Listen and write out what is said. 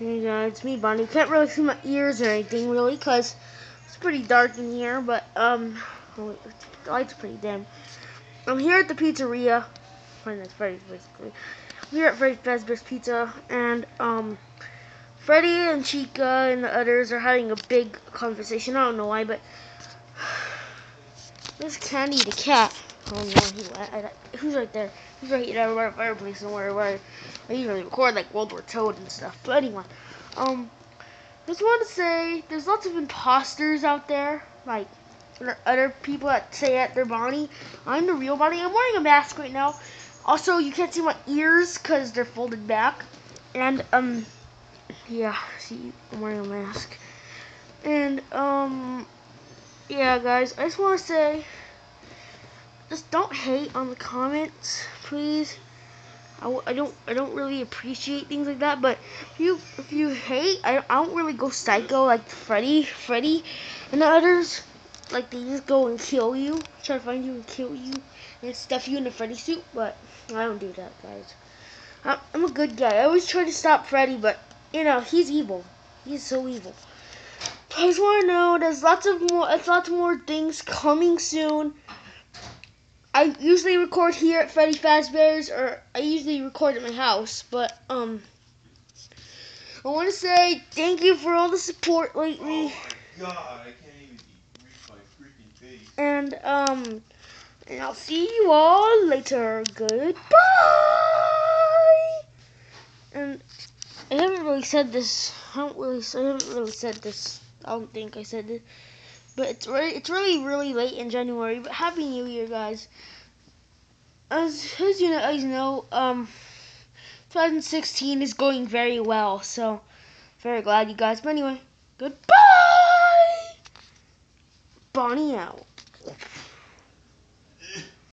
Guys, it's me, Bonnie. Can't really see my ears or anything, really, because it's pretty dark in here, but, um, oh, the light's pretty dim. I'm here at the pizzeria. My name's Freddy, basically. I'm here at Freddy Fazbear's Pizza, and, um, Freddy and Chica and the others are having a big conversation. I don't know why, but there's Candy the cat. Oh I, I, who's right there? Who's right here by the fireplace somewhere where I usually record like World War Toad and stuff. But anyway, um, just want to say there's lots of imposters out there, like other people that say that they're Bonnie. I'm the real Bonnie. I'm wearing a mask right now. Also, you can't see my ears because they're folded back. And, um, yeah, see, I'm wearing a mask. And, um, yeah, guys, I just want to say just don't hate on the comments, please. I, I don't I don't really appreciate things like that, but if you if you hate, I, I don't really go psycho like Freddy, Freddy, and the others. Like they just go and kill you, try to find you and kill you, and stuff you in a Freddy suit. But I don't do that, guys. I'm a good guy. I always try to stop Freddy, but you know he's evil. He's so evil. I just want to know there's lots of more, there's lots more things coming soon. I usually record here at Freddy Fazbear's, or I usually record at my house, but, um, I want to say thank you for all the support lately. Oh my god, I can't even reach my freaking face. And, um, and I'll see you all later. Goodbye! And I haven't really said this, I don't really, I haven't really said this, I don't think I said it. But it's really, it's really, really late in January. But Happy New Year, guys. As, as you guys know, um, 2016 is going very well. So, very glad you guys. But anyway, goodbye. Bonnie out.